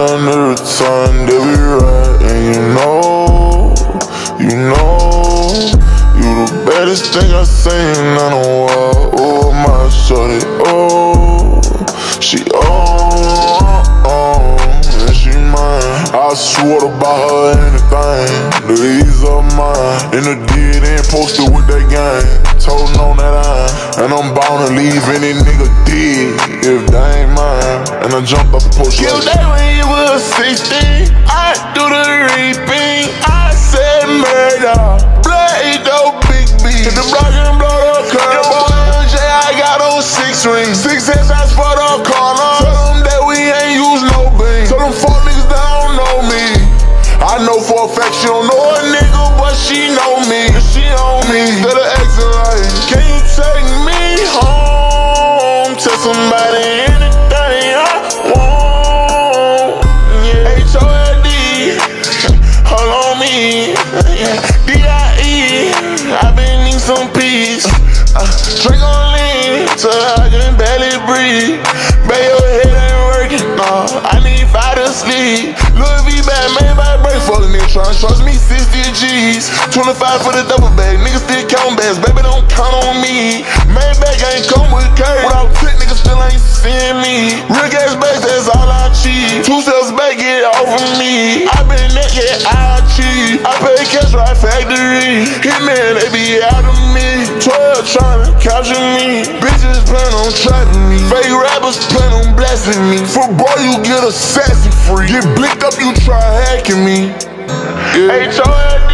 I every time that we ride, and you know, you know, you the baddest thing I seen in a while. Oh my shorty, oh, she on, on, and she mine. I swore to buy her anything, these are mine. In the dead end, posted with that gang, told on that I, and I'm bound to leave any nigga dead if And I jumped post. You day when you was 16, I do the reaping. I said murder, blood no big B. Hit the block and blow the curb. Boy, J, I got on six rings, six headshots for the corner. Tell them that we ain't use no beam. Tell them fuck niggas that don't know me. I know for a fact she don't know a nigga, but she know me. She on me. Instead of exit like, can you take me home? Tell somebody drink on lean till I can barely breathe. Baby, your head ain't working, no. I need five to sleep. Louis V bag made by break. Fuck a nigga tryna trust me 60 G's. 25 for the double bag. Niggas still count bags. Baby, don't count on me. Two sales back, get of me. I been yeah, I cheat. I pay cash right factory. Hitman, they be out of me. 12 tryna capture me. Bitches plan on trapping me. Fake rappers plan on blasting me. For boy, you get assassin free. Get blicked up, you try hacking me. Yeah. Hold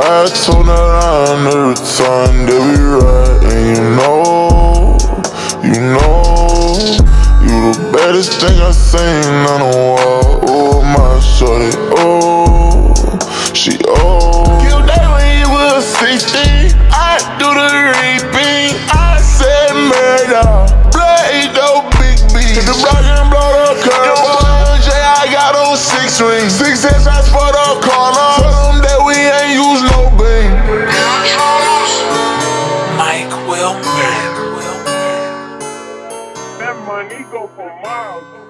High, told her I every time that we ride, and you know, you know, you the baddest thing I seen in a while. Oh my shorty, oh, she oh. You day when you was 16, I do the reaping. I said murder, blood no big B. Hit the block and blow the curb. Boy, J, I got on six rings, six headshots for the corner. Mike Wilmer. That money go for miles.